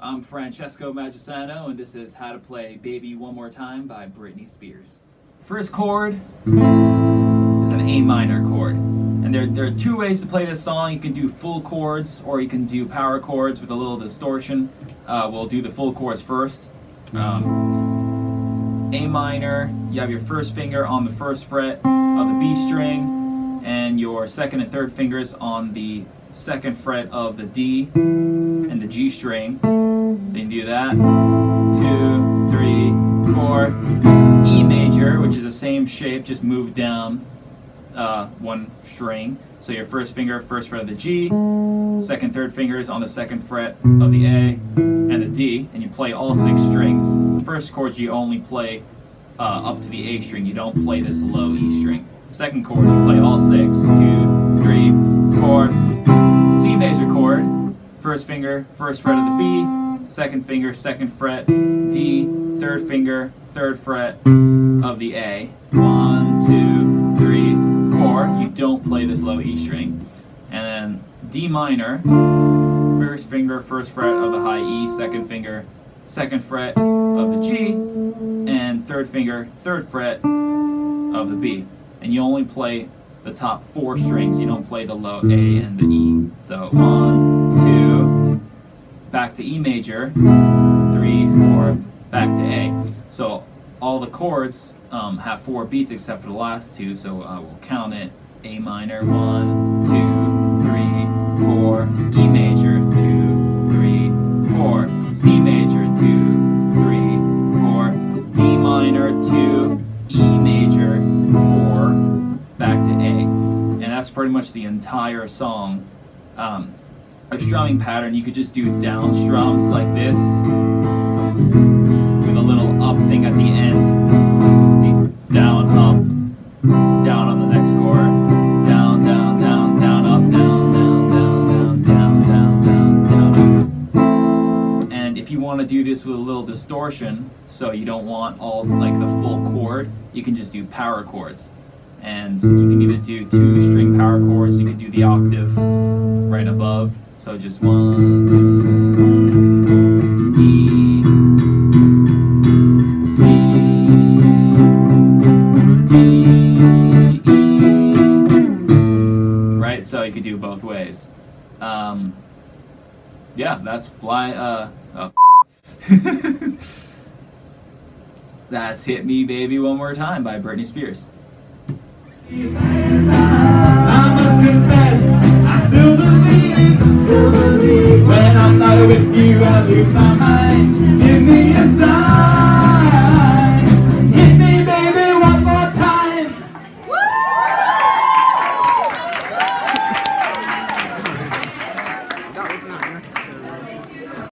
I'm Francesco Magisano, and this is How to Play Baby One More Time by Britney Spears. First chord is an A minor chord. And there, there are two ways to play this song. You can do full chords, or you can do power chords with a little distortion. Uh, we'll do the full chords first. Um, a minor, you have your first finger on the first fret of the B string, and your second and third fingers on the second fret of the D and the G string. Then do that. Two, three, four. E major, which is the same shape, just move down uh, one string. So your first finger, first fret of the G, second, third fingers on the second fret of the A and the D, and you play all six strings. First chords you only play uh, up to the A string. You don't play this low E string. Second chord you play all six. Two, three, four. C major chord. First finger, first fret of the B, second finger, second fret, D, third finger, third fret of the A. One, two, three, four. You don't play this low E string. And then D minor, first finger, first fret of the high E, second finger, second fret of the G, and third finger, third fret of the B. And you only play the top four strings, you don't play the low A and the E. So one, two, back to E major, three, four, back to A. So all the chords um, have four beats except for the last two, so uh, we'll count it. A minor, one, two, three, four, E major, that's pretty much the entire song. Um, a strumming mm. pattern, you could just do down strums like this with a little up thing at the end. See, down, up, down on the next chord. want to do this with a little distortion, so you don't want all like the full chord, you can just do power chords. And you can either do two string power chords, you can do the octave right above. So just one, E, C, D, E. Right, so you could do both ways. Um, yeah, that's fly. Uh, oh. that's "Hit Me, Baby, One More Time" by Britney Spears. I must confess, I still believe, still believe. When I'm not with you, I lose my mind.